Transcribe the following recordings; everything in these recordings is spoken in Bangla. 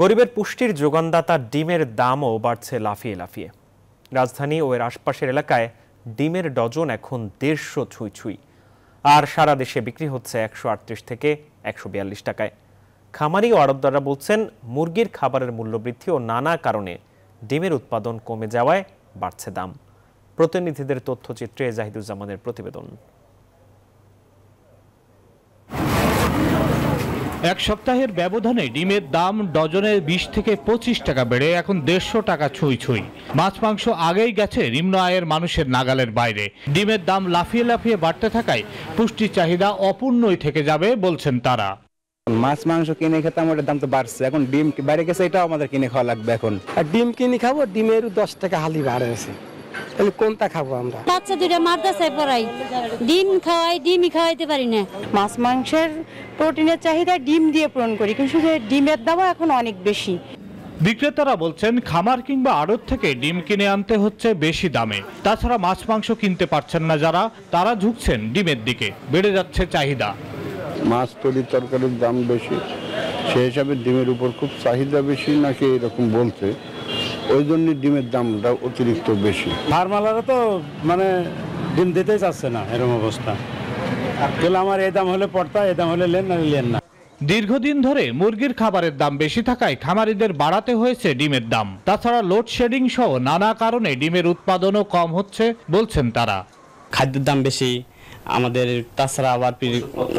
গরিবের পুষ্টির যোগানদাতা ডিমের দামও বাড়ছে লাফিয়ে লাফিয়ে। রাজধানী ও এর আশপাশের এলাকায় ডিমের ডজন এখন দেড়শো ছুঁই ছুঁই। আর সারা দেশে বিক্রি হচ্ছে একশো আটত্রিশ থেকে একশো বিয়াল্লিশ টাকায়। খামারি ও আড়তদাররা বলছেন, মুরগির খাবারের মূল্যবৃদ্ধি ও নানা কারণে ডিমের উৎপাদন কমে যাওয়ায় বাড়ছে দাম। প্রতিনিধিদের তথ্যচিত্রে জাহিদুজ্জামানের প্রতিবেদন। এক সপ্তাহের ব্যবধানে ডিমের দাম ডজনে বিশ থেকে পঁচিশ টাকা বেড়ে এখন দেড়শো টাকা ছুঁই ছুঁই। মাছ মাংস আগেই গেছে নিম্ন আয়ের মানুষের নাগালের বাইরে। ডিমের দাম লাফিয়ে লাফিয়ে বাড়তে থাকায় পুষ্টি চাহিদা অপূর্ণই থেকে যাবে বলছেন তারা। মাছ মাংস কিনে খেতাম ওটার দাম তো বাড়ছে। এখন ডিম বাইরে গেছে এটাও আমাদের কিনে খাওয়া লাগবে এখন। আর ডিম কিনে খাব ডিমের দশ টাকা হালি বাড়াইছে তাহলে কোনটা খাব আমরা? বাচ্চা দুইটা মাদ্রাসায় পড়াই। ডিম খাওয়াই ডিমই খাওয়াইতে পারি না। মাছ মাংসের প্রোটিনের চাহিদা ডিম দিয়ে পূরণ করি কিন্তু ডিমের দামও এখন অনেক বেশি। বিক্রেতারা বলছেন খামার কিংবা আড়ত থেকে ডিম কিনে আনতে হচ্ছে বেশি দামে। তাছাড়া মাছ মাংস কিনতে পারছেন না যারা তারা ঝুঁকছেন ডিমের দিকে। বেড়ে যাচ্ছে চাহিদা। মাছ তরি তরকারির দাম বেশি। সেই হিসাবে ডিমের উপর খুব চাহিদা বেশি নাকি এরকম বলছে। ওই জন্য ডিমের দামটা অতিরিক্ত বেশি। ফার্মালারা তো মানে ডিম দিতেই চাচ্ছে না এরকম অবস্থা। তাহলে আমার এই দাম হলে পড়তা এই দাম হলে লেন না লেন না। দীর্ঘদিন ধরে মুরগির খাবারের দাম বেশি থাকায় খামারিদের বাড়াতে হয়েছে ডিমের দাম। তাছাড়া লোডশেডিং সহ নানা কারণে ডিমের উৎপাদনও কম হচ্ছে বলছেন তারা। খাদ্যের দাম বেশি আমাদের তাছাড়া আবার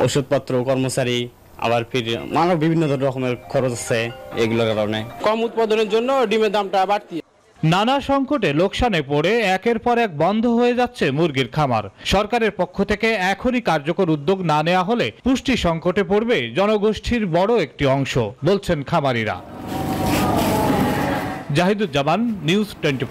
ওষুধপত্র কর্মচারী আবার ফির আরও বিভিন্ন রকমের খরচ আছে এগুলোর কারণে। কম উৎপাদনের জন্য ডিমের দামটা বাড়তি। নানা সংকটে লোকসানে পড়ে একের পর এক বন্ধ হয়ে যাচ্ছে মুরগির খামার। সরকারের পক্ষ থেকে এখনই কার্যকর উদ্যোগ না নেওয়া হলে পুষ্টি সংকটে পড়বে জনগোষ্ঠীর বড় একটি অংশ, বলছেন খামারিরা। Zahiduzzaman, news twenty